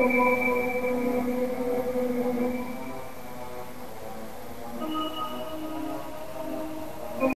Senhor.